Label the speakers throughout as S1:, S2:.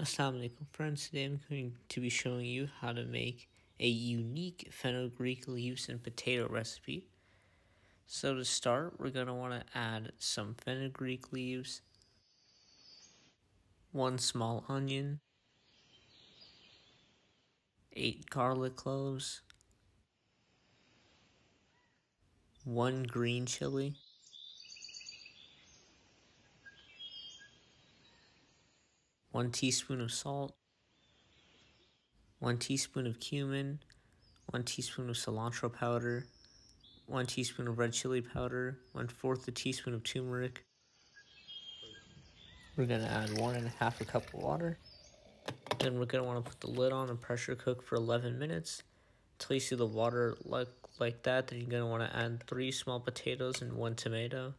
S1: Assalamu alaikum friends, today I'm going to be showing you how to make a unique fenugreek leaves and potato recipe. So to start, we're going to want to add some fenugreek leaves, one small onion, eight garlic cloves, one green chili, 1 teaspoon of salt, 1 teaspoon of cumin, 1 teaspoon of cilantro powder, 1 teaspoon of red chili powder, 1 fourth a teaspoon of turmeric. We're going to add one and a half a cup of water. Then we're going to want to put the lid on and pressure cook for 11 minutes. Until you see the water like, like that, then you're going to want to add 3 small potatoes and 1 tomato.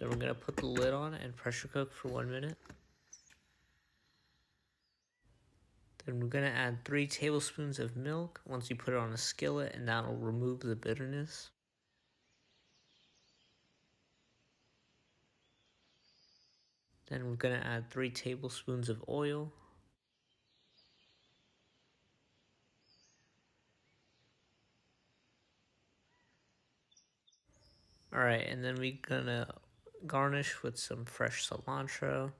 S1: Then we're going to put the lid on and pressure cook for one minute. Then we're going to add three tablespoons of milk once you put it on a skillet and that'll remove the bitterness. Then we're going to add three tablespoons of oil. Alright, and then we're gonna garnish with some fresh cilantro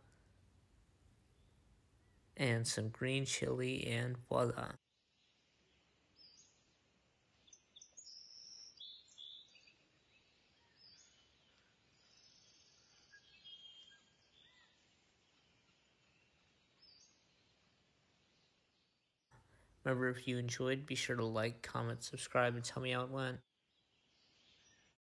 S1: and some green chili and voila. Remember, if you enjoyed, be sure to like, comment, subscribe, and tell me how it went.